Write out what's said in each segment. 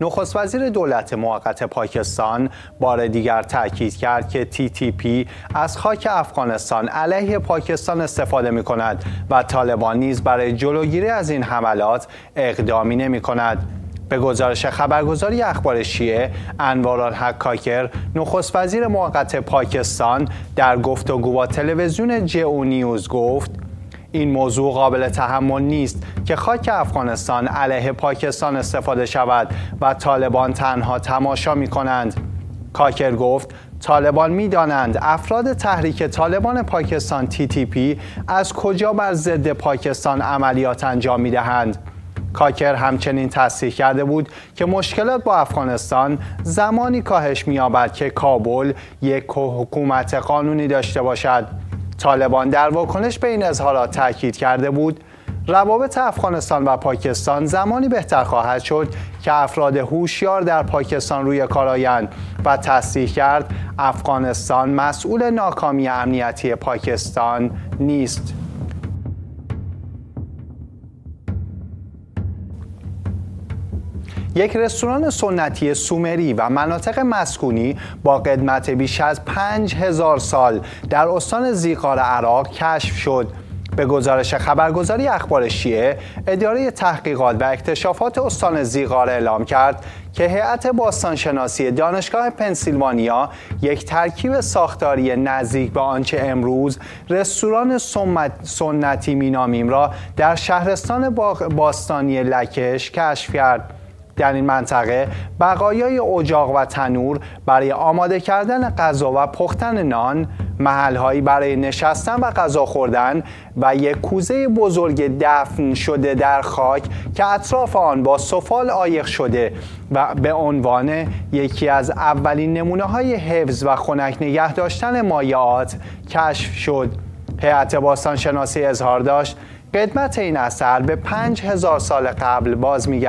نخست وزیر دولت موقت پاکستان بار دیگر تاکید کرد که تی تی پی از خاک افغانستان علیه پاکستان استفاده می کند و طالبان نیز برای جلوگیری از این حملات اقدامی نمی کند. به گزارش خبرگزاری اخبار شیعه انوارالحق کاکر نخست وزیر موقت پاکستان در گفتگو با تلویزیون جئو نیوز گفت این موضوع قابل تحمل نیست که خاک افغانستان علیه پاکستان استفاده شود و طالبان تنها تماشا می کنند. کاکر گفت طالبان می دانند افراد تحریک طالبان پاکستان تی تی پی از کجا بر ضد پاکستان عملیات انجام می دهند. کاکر همچنین تصریح کرده بود که مشکلات با افغانستان زمانی کاهش می‌یابد که کابل یک حکومت قانونی داشته باشد طالبان در واکنش به این اظهارات تاکید کرده بود. روابط افغانستان و پاکستان زمانی بهتر خواهد شد که افراد هوشیار در پاکستان روی کار آیند و تصریح کرد افغانستان مسئول ناکامی امنیتی پاکستان نیست. یک رستوران سنتی سومری و مناطق مسکونی با قدمت بیش از 5000 سال در استان زیقار عراق کشف شد. به گزارش خبرگزاری اخبار شیعه اداره تحقیقات و اکتشافات استان زیقار اعلام کرد که هیئت باستانشناسی دانشگاه پنسیلوانیا یک ترکیب ساختاری نزدیک به آنچه امروز رستوران سنتی مینامیم را در شهرستان باستانی لکش کشف کرد. در این منطقه بقایای اجاق و تنور برای آماده کردن غذا و پختن نان محلهایی برای نشستن و غذا خوردن و یک کوزه بزرگ دفن شده در خاک که اطراف آن با سفال آیق شده و به عنوان یکی از اولین نمونه های حفظ و خنک نگه داشتن مایعات کشف شد. هیئت باستان شناسی اظهار داشت قدمت این اثر به پنج هزار سال قبل باز می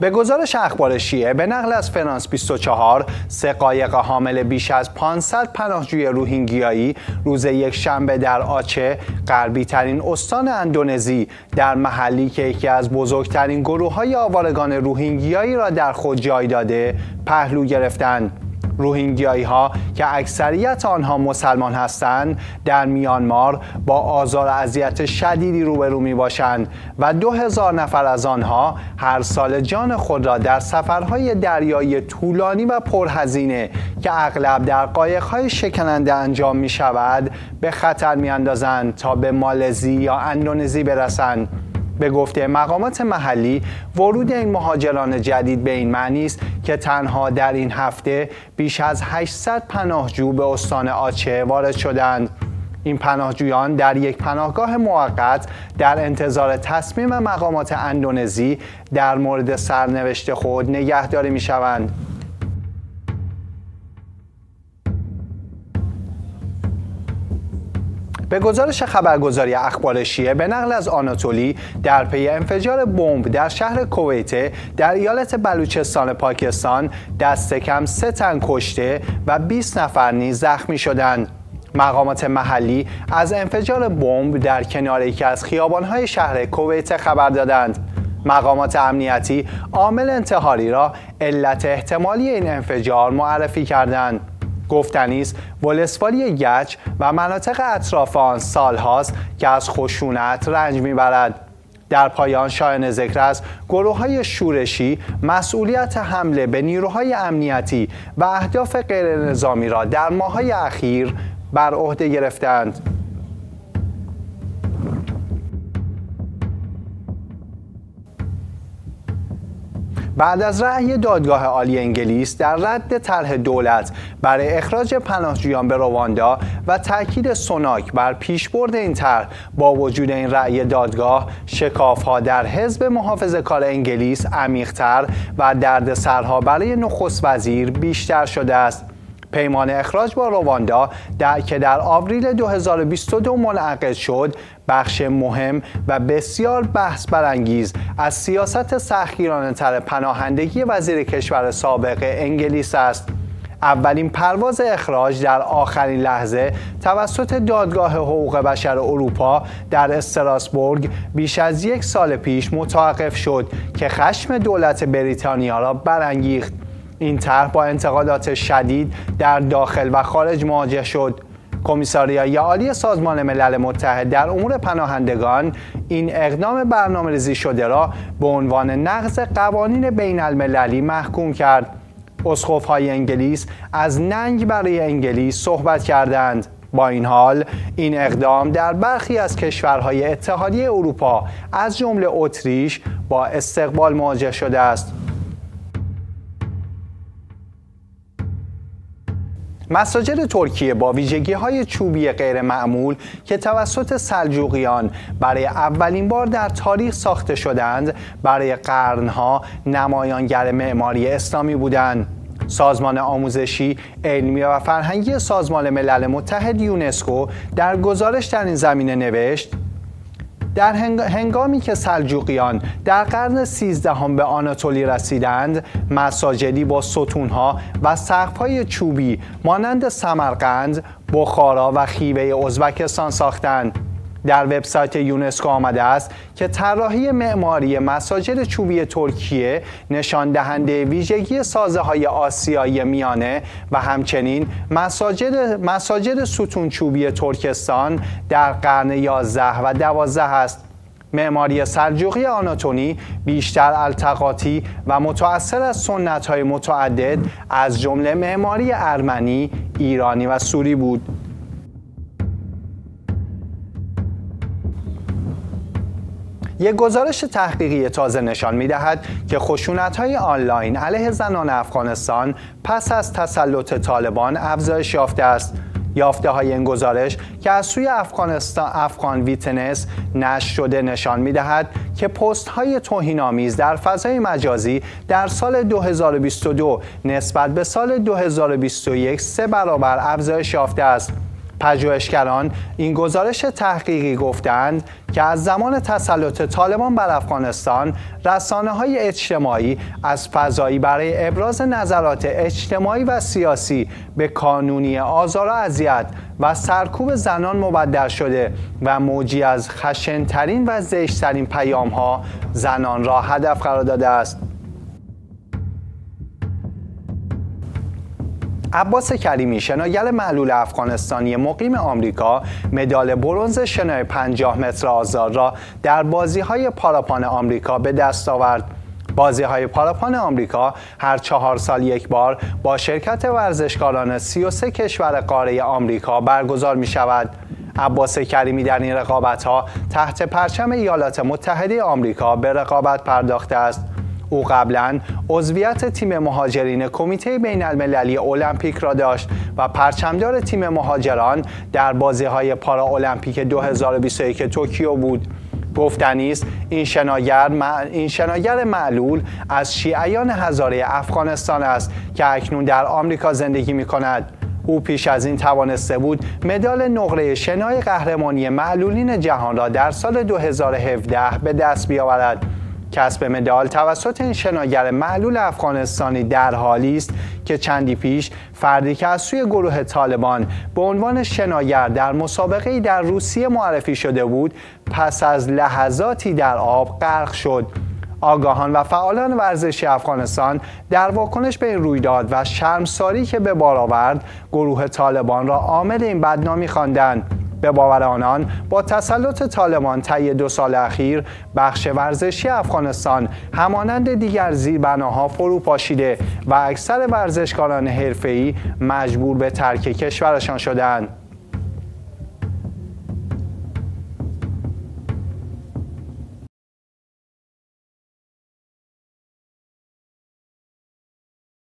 به گزارش اخبار شیعه به نقل از فرانس 24 سه قایق حامل بیش از 500 پناهجوی روهینگیایی روز یک شنبه در آچه غربی ترین استان اندونزی در محلی که یکی از بزرگترین گروه های آوارگان روهینگیایی را در خود جای داده پهلو گرفتند. روهینگیایی ها که اکثریت آنها مسلمان هستند در میانمار با آزار و اذیت شدیدی روبرو می باشند و دو هزار نفر از آنها هر سال جان خود را در سفرهای دریایی طولانی و پرهزینه که اغلب در قایقهای شکننده انجام می شود به خطر می اندازند تا به مالزی یا اندونزی برسند. به گفته مقامات محلی ورود این مهاجران جدید به این معنی است که تنها در این هفته بیش از 800 پناهجو به استان آچه وارد شدند این پناهجویان در یک پناهگاه موقت در انتظار تصمیم مقامات اندونزی در مورد سرنوشت خود نگهداری می شوند. به گزارش خبرگزاری اخبار شیعه به نقل از آناتولی در پی انفجار بمب در شهر کویت در ایالت بلوچستان پاکستان دست کم سه تن کشته و 20 نفر نیز زخمی شدند. مقامات محلی از انفجار بمب در کنار یکی از خیابانهای شهر کویت خبر دادند. مقامات امنیتی عامل انتحاری را علت احتمالی این انفجار معرفی کردند. گفتنی است ولسوالی گچ و مناطق اطراف آن سالهاست که از خشونت رنج می‌برد در پایان شایان ذکر است گروه های شورشی مسئولیت حمله به نیروهای امنیتی و اهداف غیر نظامی را در ماهای اخیر بر عهده گرفتند. بعد از رأی دادگاه عالی انگلیس در رد طرح دولت برای اخراج پناهجویان به رواندا و تاکید سوناک بر پیشبرد این طرح با وجود این رأی دادگاه شکافها در حزب محافظ کار انگلیس عمیقتر و دردسرها برای نخست وزیر بیشتر شده است. پیمان اخراج با رواندا در که در آوریل 2022 منعقد شد بخش مهم و بسیار بحث برانگیز از سیاست سختگیرانه تر پناهندگی وزیر کشور سابق انگلیس است. اولین پرواز اخراج در آخرین لحظه توسط دادگاه حقوق بشر اروپا در استراسبورگ بیش از یک سال پیش متوقف شد که خشم دولت بریتانیا را برانگیخت. این طرح با انتقادات شدید در داخل و خارج مواجه شد کمیساریای عالی سازمان ملل متحد در امور پناهندگان این اقدام برنامه ریزی شده را به عنوان نقض قوانین بین المللی محکوم کرد. اسخوف های انگلیس از ننگ برای انگلیس صحبت کردند. با این حال این اقدام در برخی از کشورهای اتحادیه اروپا از جمله اتریش با استقبال مواجه شده است. مساجد ترکیه با ویژگی های چوبی غیر معمول که توسط سلجوقیان برای اولین بار در تاریخ ساخته شدند برای قرنها نمایانگر معماری اسلامی بودند. سازمان آموزشی، علمی و فرهنگی سازمان ملل متحد یونسکو در گزارش در این زمینه نوشت در هنگامی که سلجوقیان در قرن سیزدهم به آناتولی رسیدند مساجدی با ستونها و سقفهای چوبی مانند سمرقند بخارا و خیوه ازبکستان ساختند. در وبسایت یونسکو آمده است که طراحی معماری مساجد چوبی ترکیه نشان دهنده ویژگی سازه های آسیایی میانه و همچنین مساجد مساجد ستون چوبی ترکستان در قرن 11 و 12 است معماری سلجوقی آناتونی بیشتر التقاطی و متأثر از سنت های متعدد از جمله معماری ارمنی، ایرانی و سوری بود. یک گزارش تحقیقی تازه نشان می دهد که خشونت های آنلاین علیه زنان افغانستان پس از تسلط طالبان افزایش یافته است. یافته های این گزارش که از سوی افغانستان افغان ویتنس نشر شده نشان می دهد که پست های توهین آمیز در فضای مجازی در سال 2022 نسبت به سال 2021 سه برابر افزایش یافته است. پژوهشگران این گزارش تحقیقی گفتند که از زمان تسلط طالبان بر افغانستان رسانه های اجتماعی از فضایی برای ابراز نظرات اجتماعی و سیاسی به کانونی آزار و اذیت و سرکوب زنان مبدل شده و موجی از خشنترین و زشتترین پیام ها زنان را هدف قرار داده است. عباس کریمی شناگر معلول افغانستانی مقیم آمریکا مدال برنز شنای 50 متر آزاد را در بازی های پاراپان آمریکا به دست آورد. بازی های پاراپان آمریکا هر چهار سال یک بار با شرکت ورزشکاران 33 کشور قاره آمریکا برگزار می شود. عباس کریمی در این رقابت ها تحت پرچم ایالات متحده آمریکا به رقابت پرداخته است. او قبلا عضویت تیم مهاجرین کمیته بین المللی المپیک را داشت و پرچمدار تیم مهاجران در بازی های پارا المپیک 2021 توکیو بود. گفتنی است این شناگر این شناگر معلول از شیعیان هزاره افغانستان است که اکنون در آمریکا زندگی می کند. او پیش از این توانسته بود مدال نقره شنای قهرمانی معلولین جهان را در سال 2017 به دست بیاورد. کسب مدال توسط این شناگر معلول افغانستانی در حالی است که چندی پیش فردی که از سوی گروه طالبان به عنوان شناگر در مسابقه در روسیه معرفی شده بود پس از لحظاتی در آب غرق شد. آگاهان و فعالان ورزشی افغانستان در واکنش به این رویداد و شرمساری که به بار آورد گروه طالبان را عامل این بدنامی خواندند. به باور آنان با تسلط طالبان طی دو سال اخیر بخش ورزشی افغانستان همانند دیگر زیربناها فرو پاشیده و اکثر ورزشکاران حرفه‌ای مجبور به ترک کشورشان شدند